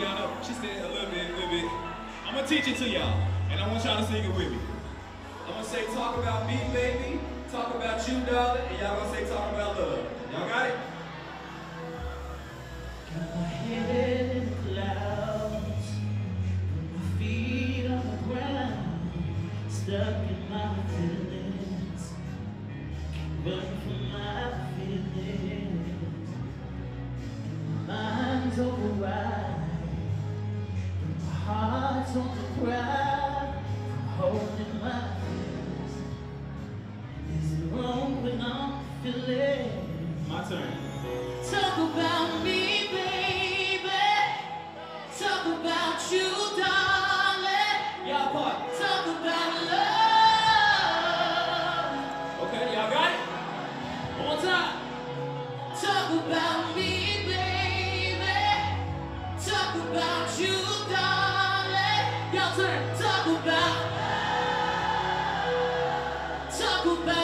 Know? She said a little bit, a little bit. I'm gonna teach it to y'all, and I want y'all to sing it with me. I'm gonna say, talk about me, baby. Talk about you, darling. And y'all gonna say, talk about love. Y'all got it? Got my head in the clouds, put my feet on the ground, stuck in my feelings, can't from the ground, from holding my feelings. Is it wrong when I'm feeling? My turn. Talk about. Talk about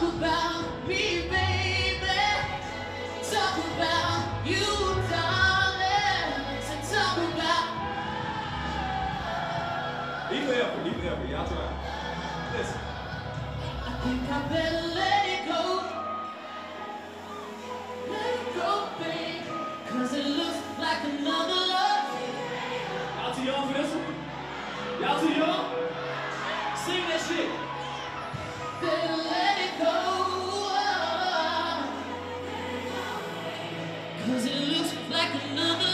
Talk about me, baby. Talk about you, darling. Talk about. The effort, the effort. Y'all try. Listen. I think I better let it go. Let it go, babe. Cause it looks like another love. Y'all too young for this one? Y'all too young? Cause it looks like another